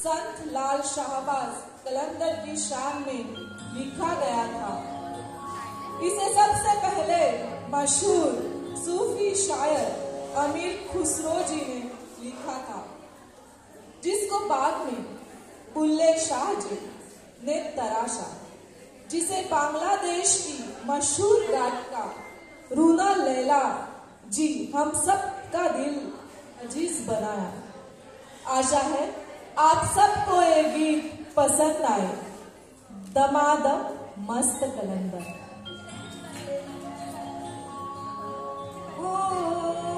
संत लाल शाहबाज कलंदर की शान में लिखा गया था। इसे सबसे पहले मशहूर सूफी शायर अमीर खुसरो जी ने लिखा था, जिसको बाद में बुल्ले शाह जी ने तराशा, जिसे बांग्लादेश की मशहूर गायिका रूना लैला जी हम सब का दिल अज़ीज़ बनाया। आशा है आप सबको ये गीत पसंद आए। दमादम मस्त कलंदर। मस्त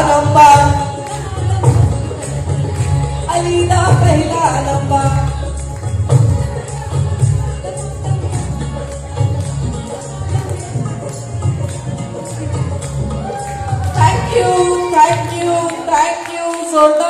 kailangan ba? Alina, kailangan ba? Thank you, thank you, thank you, Solta.